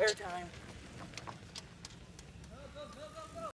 airtime.